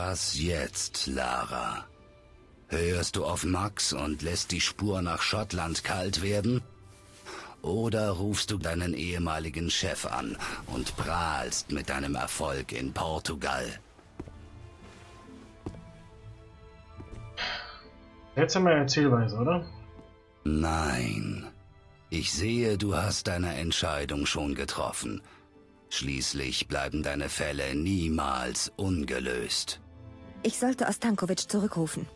Was jetzt, Lara? Hörst du auf Max und lässt die Spur nach Schottland kalt werden? Oder rufst du deinen ehemaligen Chef an und prahlst mit deinem Erfolg in Portugal? Seltsame Erzählweise, oder? Nein. Ich sehe, du hast deine Entscheidung schon getroffen. Schließlich bleiben deine Fälle niemals ungelöst. Ich sollte Ostankovic zurückrufen.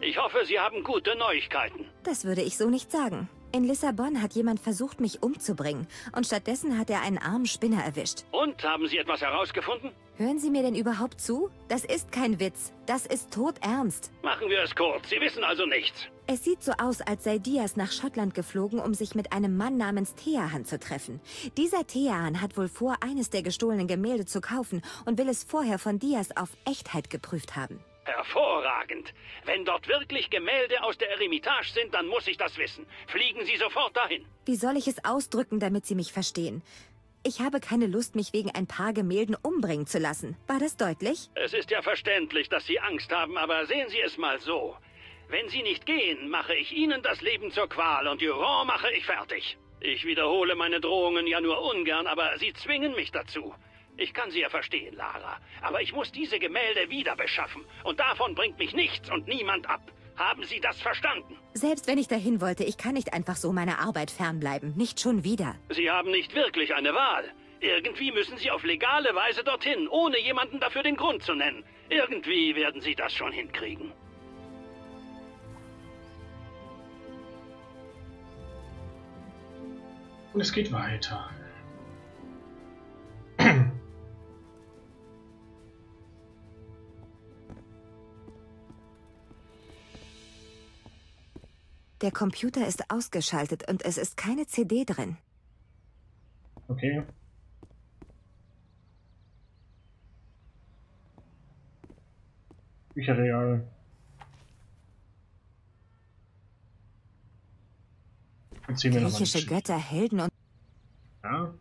Ich hoffe, Sie haben gute Neuigkeiten. Das würde ich so nicht sagen. In Lissabon hat jemand versucht, mich umzubringen. Und stattdessen hat er einen armen Spinner erwischt. Und, haben Sie etwas herausgefunden? Hören Sie mir denn überhaupt zu? Das ist kein Witz. Das ist todernst. Machen wir es kurz. Sie wissen also nichts. Es sieht so aus, als sei Diaz nach Schottland geflogen, um sich mit einem Mann namens Theahan zu treffen. Dieser Theahan hat wohl vor, eines der gestohlenen Gemälde zu kaufen und will es vorher von Diaz auf Echtheit geprüft haben. Hervorragend. Wenn dort wirklich Gemälde aus der Eremitage sind, dann muss ich das wissen. Fliegen Sie sofort dahin. Wie soll ich es ausdrücken, damit Sie mich verstehen? Ich habe keine Lust, mich wegen ein paar Gemälden umbringen zu lassen. War das deutlich? Es ist ja verständlich, dass Sie Angst haben, aber sehen Sie es mal so. Wenn Sie nicht gehen, mache ich Ihnen das Leben zur Qual und Durand mache ich fertig. Ich wiederhole meine Drohungen ja nur ungern, aber Sie zwingen mich dazu. Ich kann Sie ja verstehen, Lara, aber ich muss diese Gemälde wieder beschaffen. Und davon bringt mich nichts und niemand ab. Haben Sie das verstanden? Selbst wenn ich dahin wollte, ich kann nicht einfach so meiner Arbeit fernbleiben. Nicht schon wieder. Sie haben nicht wirklich eine Wahl. Irgendwie müssen Sie auf legale Weise dorthin, ohne jemanden dafür den Grund zu nennen. Irgendwie werden Sie das schon hinkriegen. Und es geht weiter. Der Computer ist ausgeschaltet und es ist keine CD drin. Okay. Bücherregal. Griechische Götter, Helden und... Ja.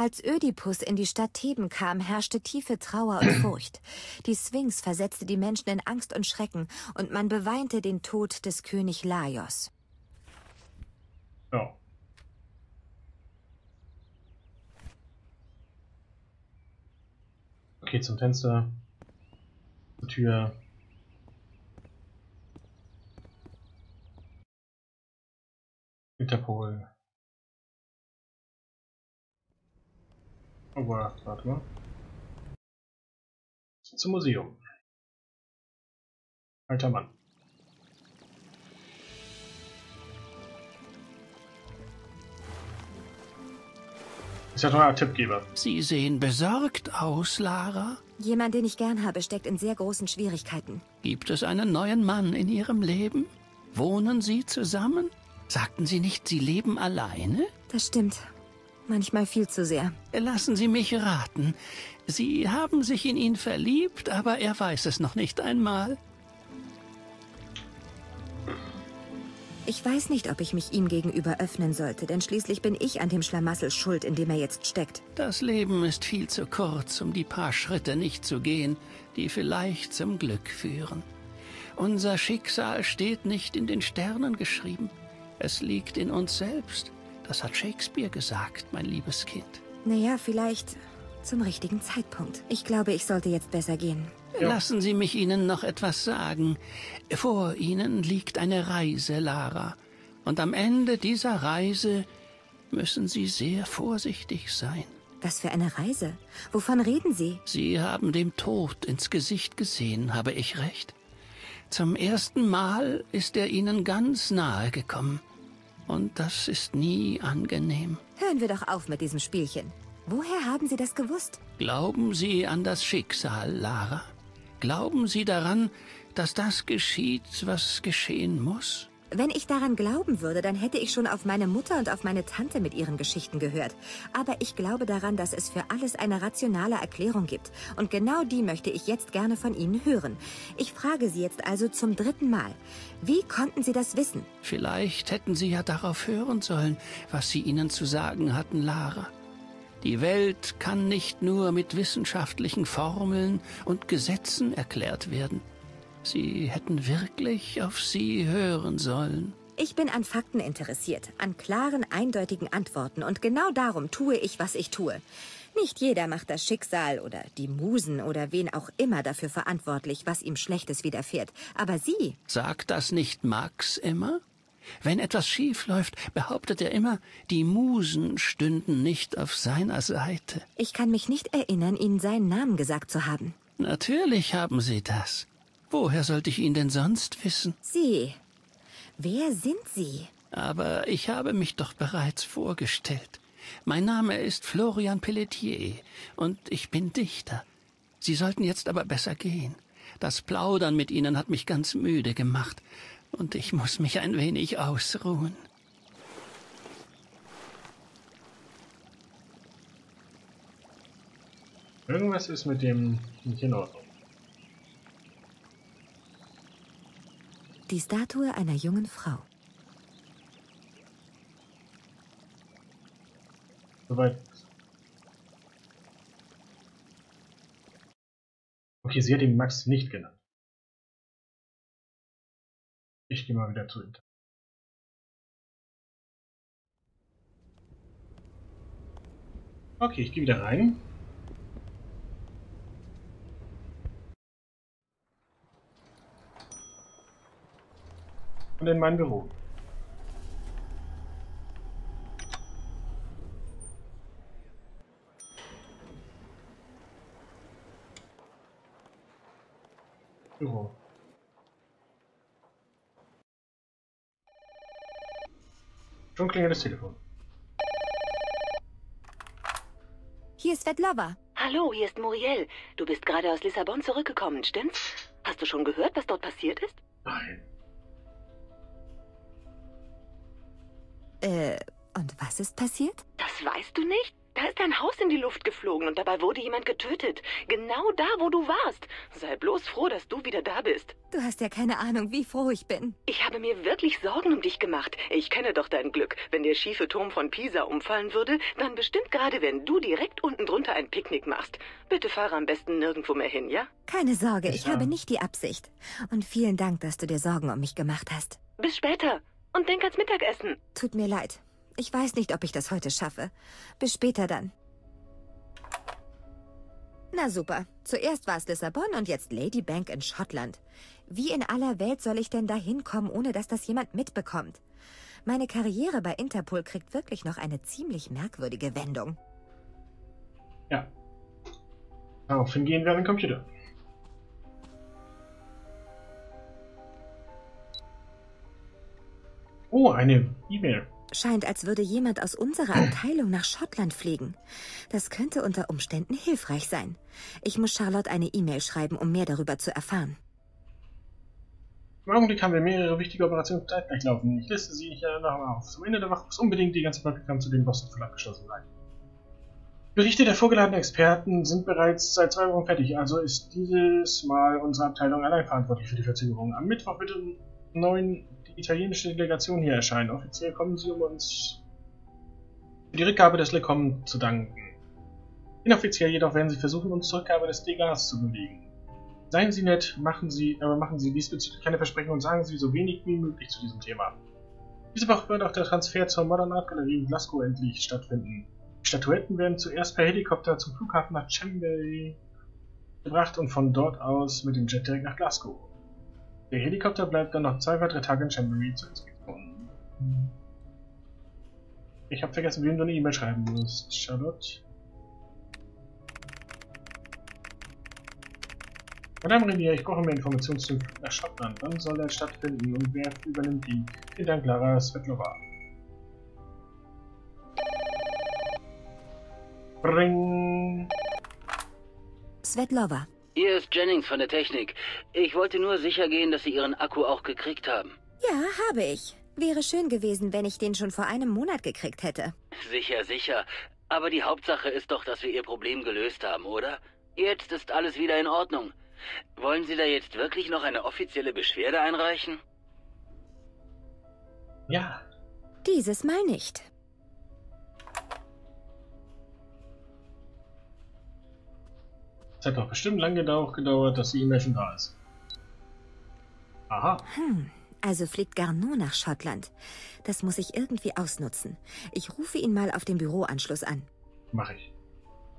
Als Ödipus in die Stadt Theben kam, herrschte tiefe Trauer und Furcht. Die Sphinx versetzte die Menschen in Angst und Schrecken, und man beweinte den Tod des König Laios. Ja. Okay, zum Fenster. Zur Tür. Interpol. Oh, warte mal. Zum Museum. Alter Mann. Ist ja doch ein Tippgeber. Sie sehen besorgt aus, Lara. Jemand, den ich gern habe, steckt in sehr großen Schwierigkeiten. Gibt es einen neuen Mann in Ihrem Leben? Wohnen Sie zusammen? Sagten Sie nicht, Sie leben alleine? Das stimmt. Manchmal viel zu sehr. Lassen Sie mich raten. Sie haben sich in ihn verliebt, aber er weiß es noch nicht einmal. Ich weiß nicht, ob ich mich ihm gegenüber öffnen sollte, denn schließlich bin ich an dem Schlamassel schuld, in dem er jetzt steckt. Das Leben ist viel zu kurz, um die paar Schritte nicht zu gehen, die vielleicht zum Glück führen. Unser Schicksal steht nicht in den Sternen geschrieben. Es liegt in uns selbst. Das hat Shakespeare gesagt, mein liebes Kind. Naja, vielleicht zum richtigen Zeitpunkt. Ich glaube, ich sollte jetzt besser gehen. Ja. Lassen Sie mich Ihnen noch etwas sagen. Vor Ihnen liegt eine Reise, Lara. Und am Ende dieser Reise müssen Sie sehr vorsichtig sein. Was für eine Reise? Wovon reden Sie? Sie haben dem Tod ins Gesicht gesehen, habe ich recht? Zum ersten Mal ist er Ihnen ganz nahe gekommen. Und das ist nie angenehm. Hören wir doch auf mit diesem Spielchen. Woher haben Sie das gewusst? Glauben Sie an das Schicksal, Lara? Glauben Sie daran, dass das geschieht, was geschehen muss? Wenn ich daran glauben würde, dann hätte ich schon auf meine Mutter und auf meine Tante mit ihren Geschichten gehört. Aber ich glaube daran, dass es für alles eine rationale Erklärung gibt. Und genau die möchte ich jetzt gerne von Ihnen hören. Ich frage Sie jetzt also zum dritten Mal. Wie konnten Sie das wissen? Vielleicht hätten Sie ja darauf hören sollen, was Sie ihnen zu sagen hatten, Lara. Die Welt kann nicht nur mit wissenschaftlichen Formeln und Gesetzen erklärt werden. Sie hätten wirklich auf Sie hören sollen. Ich bin an Fakten interessiert, an klaren, eindeutigen Antworten und genau darum tue ich, was ich tue. Nicht jeder macht das Schicksal oder die Musen oder wen auch immer dafür verantwortlich, was ihm Schlechtes widerfährt. Aber Sie. Sagt das nicht Max immer? Wenn etwas schief läuft, behauptet er immer, die Musen stünden nicht auf seiner Seite. Ich kann mich nicht erinnern, Ihnen seinen Namen gesagt zu haben. Natürlich haben Sie das. Woher sollte ich ihn denn sonst wissen? Sie. Wer sind Sie? Aber ich habe mich doch bereits vorgestellt. Mein Name ist Florian Pelletier und ich bin Dichter. Sie sollten jetzt aber besser gehen. Das Plaudern mit Ihnen hat mich ganz müde gemacht und ich muss mich ein wenig ausruhen. Irgendwas ist mit dem nicht in Ordnung. Die Statue einer jungen Frau. Soweit. Okay, sie hat ihn Max nicht genannt. Ich gehe mal wieder zu Inter. Okay, ich gehe wieder rein. Und in mein Büro. Büro. Schon klingelt das Telefon. Hier ist Svetlova. Hallo, hier ist Muriel. Du bist gerade aus Lissabon zurückgekommen, stimmt's? Hast du schon gehört, was dort passiert ist? Nein. Äh, und was ist passiert? Das weißt du nicht? Da ist ein Haus in die Luft geflogen und dabei wurde jemand getötet. Genau da, wo du warst. Sei bloß froh, dass du wieder da bist. Du hast ja keine Ahnung, wie froh ich bin. Ich habe mir wirklich Sorgen um dich gemacht. Ich kenne doch dein Glück. Wenn der schiefe Turm von Pisa umfallen würde, dann bestimmt gerade, wenn du direkt unten drunter ein Picknick machst. Bitte fahre am besten nirgendwo mehr hin, ja? Keine Sorge, ich Ja. habe nicht die Absicht. Und vielen Dank, dass du dir Sorgen um mich gemacht hast. Bis später. Und denk ans Mittagessen. Tut mir leid. Ich weiß nicht, ob ich das heute schaffe. Bis später dann. Na super. Zuerst war es Lissabon und jetzt Ladybank in Schottland. Wie in aller Welt soll ich denn da hinkommen, ohne dass das jemand mitbekommt? Meine Karriere bei Interpol kriegt wirklich noch eine ziemlich merkwürdige Wendung. Ja. Daraufhin gehen wir an den Computer. Oh, eine E-Mail. Scheint, als würde jemand aus unserer Abteilung nach Schottland fliegen. Das könnte unter Umständen hilfreich sein. Ich muss Charlotte eine E-Mail schreiben, um mehr darüber zu erfahren. Im Augenblick haben wir mehrere wichtige Operationen zeitgleich laufen. Ich liste sie hier noch einmal auf. Zum Ende der Woche muss unbedingt die ganze Papierkram zu den Boston Fall abgeschlossen sein. Berichte der vorgeladenen Experten sind bereits seit zwei Wochen fertig, also ist dieses Mal unsere Abteilung allein verantwortlich für die Verzögerung. Am Mittwoch wird um neun die italienische Delegation hier erscheinen. Offiziell kommen sie, um uns für die Rückgabe des Lecom zu danken. Inoffiziell jedoch werden sie versuchen, uns zur Rückgabe des Degas zu bewegen. Seien Sie nett, machen Sie, aber machen Sie diesbezüglich keine Versprechen und sagen Sie so wenig wie möglich zu diesem Thema. Diese Woche wird auch der Transfer zur Modern Art Galerie in Glasgow endlich stattfinden. Die Statuetten werden zuerst per Helikopter zum Flughafen nach Chambay gebracht und von dort aus mit dem Jet direkt nach Glasgow. Der Helikopter bleibt dann noch zwei weitere Tage in Chambay zur Inspektion. Ich habe vergessen, wem du eine E-Mail schreiben musst, Charlotte. Madame Renier, ich brauche mehr Informationen Flug nach Schottland. Wann soll er stattfinden und wer übernimmt ihn? Vielen Dank, Lara Svetlova. Ring. Svetlova. Hier ist Jennings von der Technik. Ich wollte nur sicher gehen, dass Sie Ihren Akku auch gekriegt haben. Ja, habe ich. Wäre schön gewesen, wenn ich den schon vor einem Monat gekriegt hätte. Sicher, sicher. Aber die Hauptsache ist doch, dass wir Ihr Problem gelöst haben, oder? Jetzt ist alles wieder in Ordnung. Wollen Sie da jetzt wirklich noch eine offizielle Beschwerde einreichen? Ja, Dieses Mal nicht. Es hat doch bestimmt lange gedauert, dass die E-Mail schon da ist. Aha. Hm, also fliegt Garnon nach Schottland. Das muss ich irgendwie ausnutzen. Ich rufe ihn mal auf dem Büroanschluss an. Mach ich.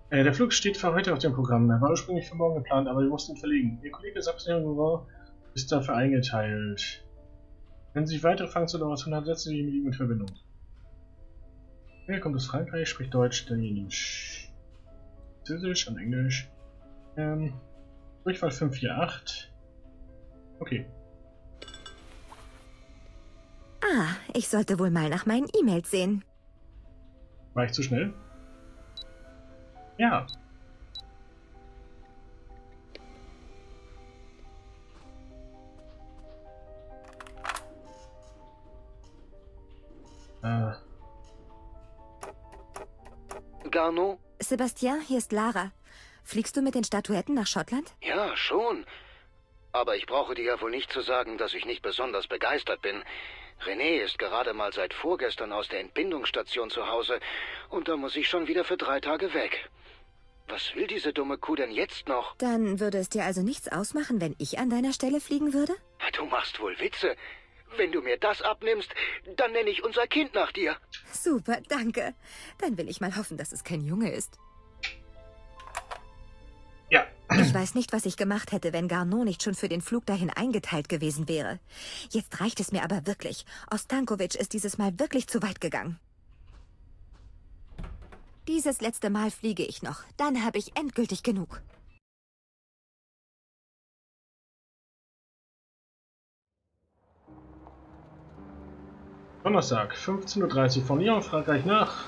Äh, der Flug steht für heute auf dem Programm. Er war ursprünglich für morgen geplant, aber wir mussten ihn verlegen. Ihr Kollege Gouvin ist dafür eingeteilt. Wenn Sie sich weitere Fragen zu Innovation haben, setzen Sie sich mit ihm in Verbindung. Er kommt aus Frankreich, spricht Deutsch, Italienisch, Französisch und Englisch. Ähm, Durchfall 548. Okay. Ah, ich sollte wohl mal nach meinen E-Mails sehen. War ich zu schnell? Ja. Äh, Garno? Sebastian, hier ist Lara. Fliegst du mit den Statuetten nach Schottland? Ja, schon. Aber ich brauche dir ja wohl nicht zu sagen, dass ich nicht besonders begeistert bin. René ist gerade mal seit vorgestern aus der Entbindungsstation zu Hause und da muss ich schon wieder für drei Tage weg. Was will diese dumme Kuh denn jetzt noch? Dann würde es dir also nichts ausmachen, wenn ich an deiner Stelle fliegen würde? Du machst wohl Witze. Wenn du mir das abnimmst, dann nenne ich unser Kind nach dir. Super, danke. Dann will ich mal hoffen, dass es kein Junge ist. Ich weiß nicht, was ich gemacht hätte, wenn Garnon nicht schon für den Flug dahin eingeteilt gewesen wäre. Jetzt reicht es mir aber wirklich. Ostankovic ist dieses Mal wirklich zu weit gegangen. Dieses letzte Mal fliege ich noch. Dann habe ich endgültig genug. Donnerstag, 15.30 Uhr von Lyon, Frankreich nach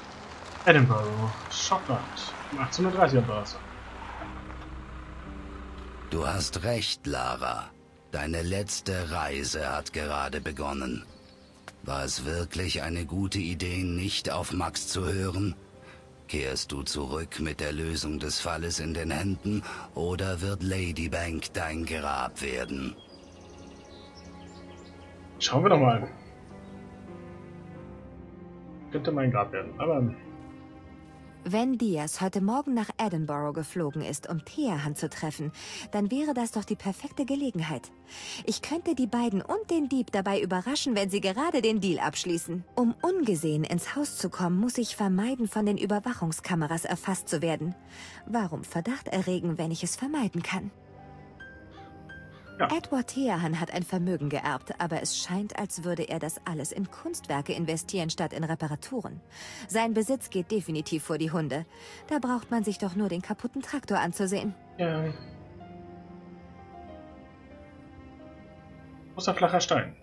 Edinburgh, Schottland. Um 18.30 Uhr am Donnerstag. Du hast recht, Lara. Deine letzte Reise hat gerade begonnen. War es wirklich eine gute Idee, nicht auf Max zu hören? Kehrst du zurück mit der Lösung des Falles in den Händen oder wird Ladybank dein Grab werden? Schauen wir doch mal. Könnte mein Grab werden, aber Wenn Diaz heute Morgen nach Edinburgh geflogen ist, um Teahan zu treffen, dann wäre das doch die perfekte Gelegenheit. Ich könnte die beiden und den Dieb dabei überraschen, wenn sie gerade den Deal abschließen. Um ungesehen ins Haus zu kommen, muss ich vermeiden, von den Überwachungskameras erfasst zu werden. Warum Verdacht erregen, wenn ich es vermeiden kann? Ja. Edward Teahan hat ein Vermögen geerbt, aber es scheint, als würde er das alles in Kunstwerke investieren statt in Reparaturen. Sein Besitz geht definitiv vor die Hunde. Da braucht man sich doch nur den kaputten Traktor anzusehen. ja. Großer flacher Stein.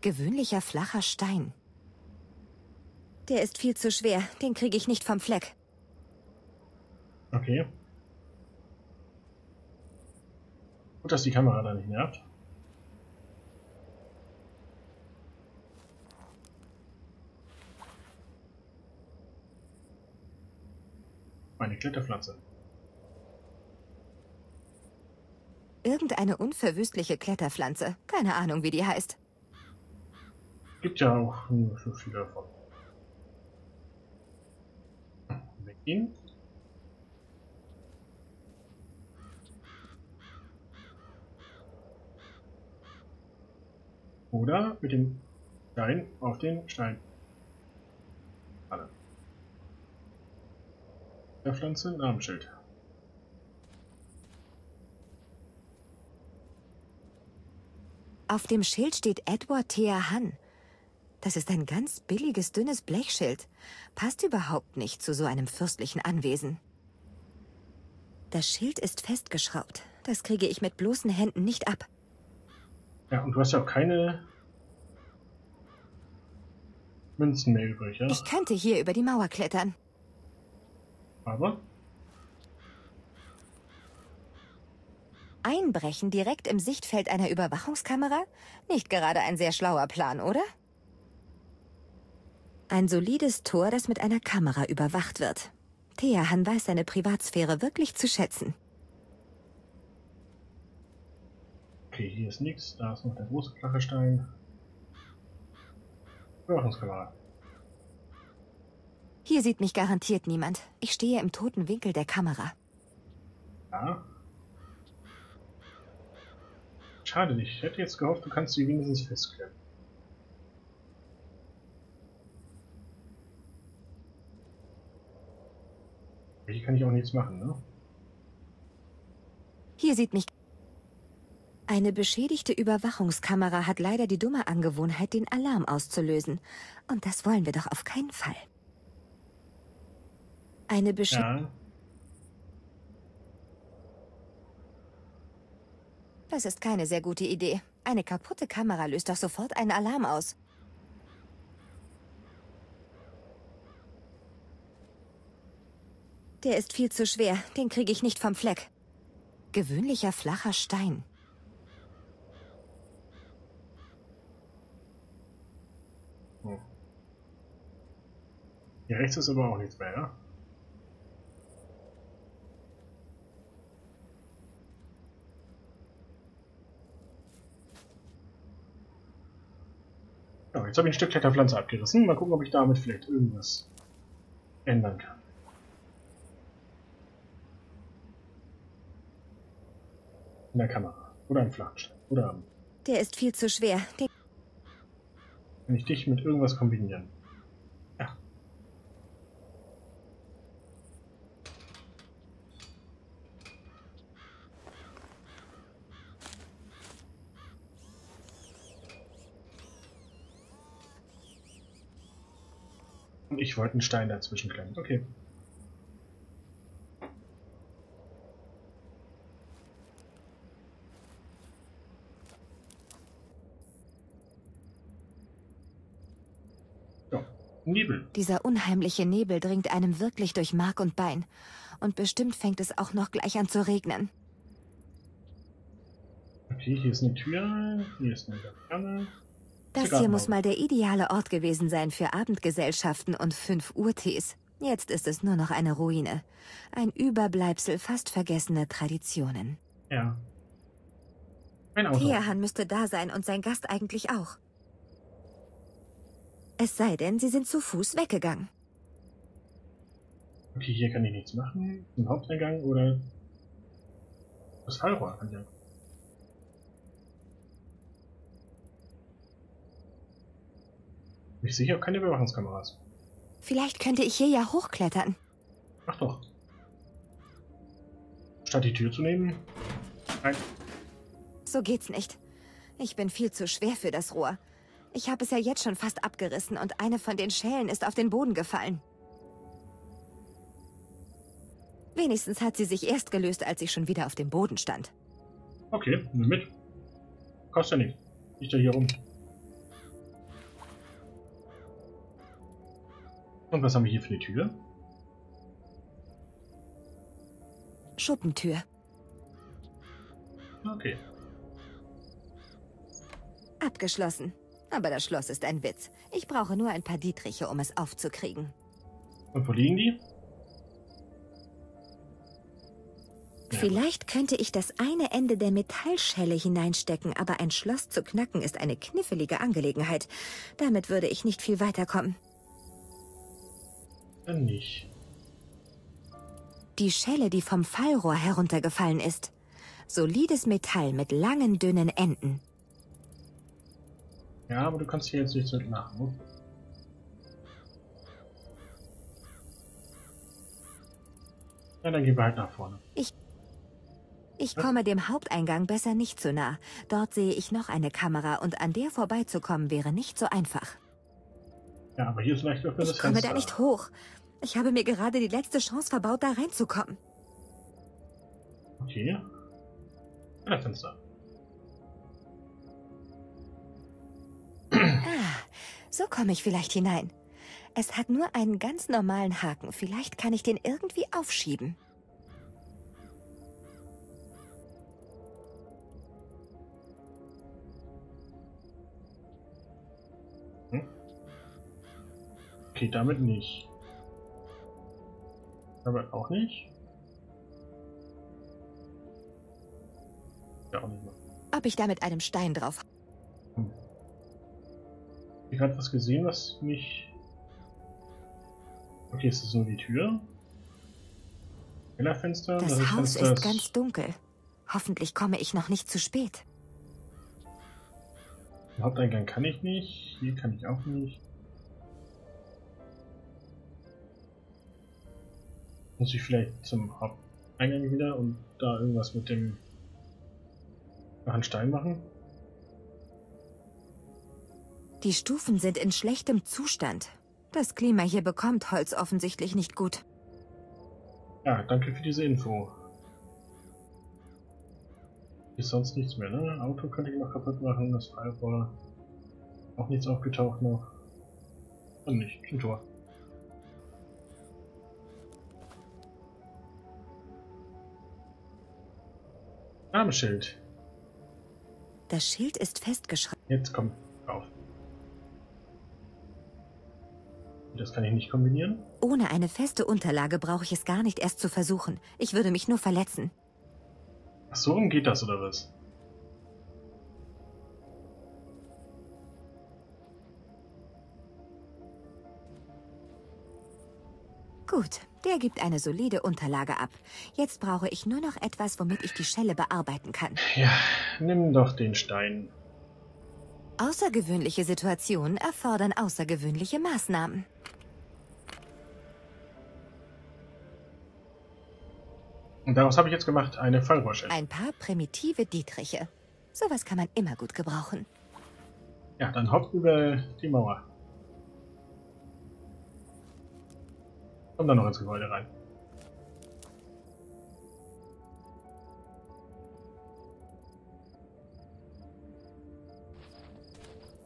Gewöhnlicher flacher Stein. Der ist viel zu schwer, den kriege ich nicht vom Fleck. Okay. Gut, dass die Kamera da nicht nervt. Meine Kletterpflanze. Irgendeine unverwüstliche Kletterpflanze. Keine Ahnung, wie die heißt. Gibt ja auch so viele davon. Weggehen. Oder mit dem Stein auf den Stein. Alle. Der Pflanze Namensschild. Auf dem Schild steht Edward Teahan. Das ist ein ganz billiges, dünnes Blechschild. Passt überhaupt nicht zu so einem fürstlichen Anwesen. Das Schild ist festgeschraubt. Das kriege ich mit bloßen Händen nicht ab. Ja, und du hast ja auch keine Münzen mehr übrig, ja? Ich könnte hier über die Mauer klettern. Aber Einbrechen direkt im Sichtfeld einer Überwachungskamera? Nicht gerade ein sehr schlauer Plan, oder? Ein solides Tor, das mit einer Kamera überwacht wird. Teahan weiß seine Privatsphäre wirklich zu schätzen. Okay, hier ist nichts. Da ist noch der große flache Stein. Überwachungskamera. Hier sieht mich garantiert niemand. Ich stehe im toten Winkel der Kamera. Ja. Schade nicht. Ich hätte jetzt gehofft, du kannst sie wenigstens festklemmen. Hier kann ich auch nichts machen, ne? Hier sieht mich... Eine beschädigte Überwachungskamera hat leider die dumme Angewohnheit, den Alarm auszulösen. Und das wollen wir doch auf keinen Fall. Eine beschädigte... Ja. Das ist keine sehr gute Idee. Eine kaputte Kamera löst doch sofort einen Alarm aus. Der ist viel zu schwer. Den kriege ich nicht vom Fleck. Gewöhnlicher flacher Stein. Hm. Hier rechts ist aber auch nichts mehr, ja? Ja, jetzt habe ich ein Stück Kletterpflanze abgerissen. Mal gucken, ob ich damit vielleicht irgendwas ändern kann. In der Kamera. Oder im Flachstein. Oder am Der ist viel zu schwer. Den Kann ich dich mit irgendwas kombinieren? Wollte einen Stein dazwischen klemmen. Okay. Nebel. Dieser unheimliche Nebel dringt einem wirklich durch Mark und Bein. Und bestimmt fängt es auch noch gleich an zu regnen. Okay, hier ist eine Tür, hier ist eine Laterne. Das hier muss mal der ideale Ort gewesen sein für Abendgesellschaften und 5 Uhr Tees. Jetzt ist es nur noch eine Ruine. Ein Überbleibsel fast vergessener Traditionen. Ja. Ein Auto. Teahan müsste da sein und sein Gast eigentlich auch. Es sei denn, sie sind zu Fuß weggegangen. Okay, hier kann ich nichts machen. Im Haupteingang oder das Fallrohr kann Ich sehe auch keine Überwachungskameras. Vielleicht könnte ich hier ja hochklettern. Ach doch. Statt die Tür zu nehmen. Nein. So geht's nicht. Ich bin viel zu schwer für das Rohr. Ich habe es ja jetzt schon fast abgerissen und eine von den Schellen ist auf den Boden gefallen. Wenigstens hat sie sich erst gelöst, als ich schon wieder auf dem Boden stand. Okay, nimm mit. Kostet ja nichts. Ich da hier rum. Und was haben wir hier für eine Tür? Schuppentür. Okay. Abgeschlossen. Aber das Schloss ist ein Witz. Ich brauche nur ein paar Dietriche, um es aufzukriegen. Und wo liegen die? Vielleicht könnte ich das eine Ende der Metallschelle hineinstecken, aber ein Schloss zu knacken ist eine knifflige Angelegenheit. Damit würde ich nicht viel weiterkommen. Dann nicht. Die Schelle, die vom Fallrohr heruntergefallen ist. Solides Metall mit langen, dünnen Enden. Ja, aber du kannst hier jetzt nichts mitmachen. Ne? Ja, dann gehen wir halt nach vorne. Ich komme dem Haupteingang besser nicht zu nah. Dort sehe ich noch eine Kamera und an der vorbeizukommen wäre nicht so einfach. Ja, aber hier ist leicht offenes Ich komme Fenster. da nicht hoch. Ich habe mir gerade die letzte Chance verbaut, da reinzukommen. Okay. Das Fenster. Ah, so komme ich vielleicht hinein. Es hat nur einen ganz normalen Haken. Vielleicht kann ich den irgendwie aufschieben. Okay, damit nicht. Aber auch nicht. Ja, auch nicht mehr. Ob ich da mit einem Stein drauf... Ich habe was gesehen, was mich Okay, ist das nur die Tür? Kellerfenster? Das ist Haus Fenster ist ganz dunkel. Hoffentlich komme ich noch nicht zu spät. Den Haupteingang kann ich nicht. Hier kann ich auch nicht. Muss ich vielleicht zum Haupteingang wieder und da irgendwas mit dem Stein machen? Die Stufen sind in schlechtem Zustand. Das Klima hier bekommt Holz offensichtlich nicht gut. Ja, danke für diese Info. Ist sonst nichts mehr, ne? Auto könnte ich noch kaputt machen, das Firewall. Auch nichts aufgetaucht noch. Und nicht, ein Tor. Namensschild. Das Schild ist festgeschrieben. Jetzt komm, auf. Das kann ich nicht kombinieren. Ohne eine feste Unterlage brauche ich es gar nicht erst zu versuchen. Ich würde mich nur verletzen. Ach so, rum geht das oder was? Gut, der gibt eine solide Unterlage ab. Jetzt brauche ich nur noch etwas, womit ich die Schelle bearbeiten kann. Ja, nimm doch den Stein. Außergewöhnliche Situationen erfordern außergewöhnliche Maßnahmen. Und daraus habe ich jetzt gemacht eine Fallrohrschelle. Ein paar primitive Dietriche. Sowas kann man immer gut gebrauchen. Ja, dann hopp über die Mauer. Und dann noch ins Gebäude rein.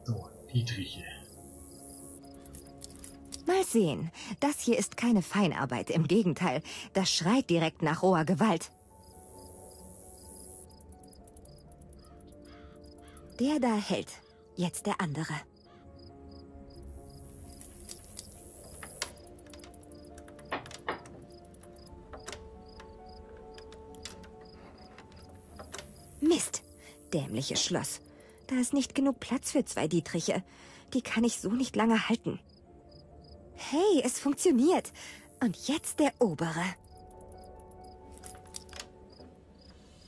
So, Dietriche. Mal sehen. Das hier ist keine Feinarbeit. Im Gegenteil, das schreit direkt nach roher Gewalt. Der da hält. Jetzt der andere. Mist. Dämliches Schloss. Da ist nicht genug Platz für zwei Dietriche. Die kann ich so nicht lange halten. Hey, es funktioniert. Und jetzt der obere.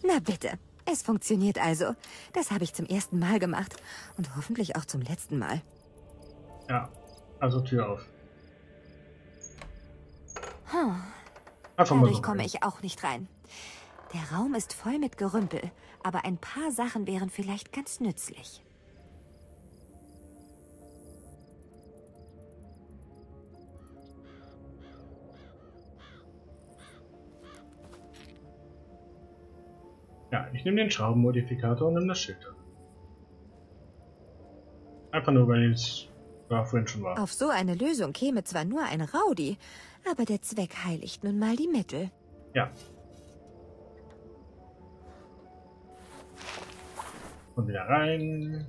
Na bitte. Es funktioniert also. Das habe ich zum ersten Mal gemacht. Und hoffentlich auch zum letzten Mal. Ja, also Tür auf. Hm. Dadurch komme ich auch nicht rein. Der Raum ist voll mit Gerümpel, aber ein paar Sachen wären vielleicht ganz nützlich. Ja, ich nehme den Schraubenmodifikator und nehme das Schild. Einfach nur, weil es da vorhin schon war. Auf so eine Lösung käme zwar nur ein Rowdy, aber der Zweck heiligt nun mal die Mittel. Ja. Und wieder rein.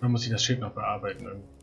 Dann muss ich das Schild noch bearbeiten. irgendwie.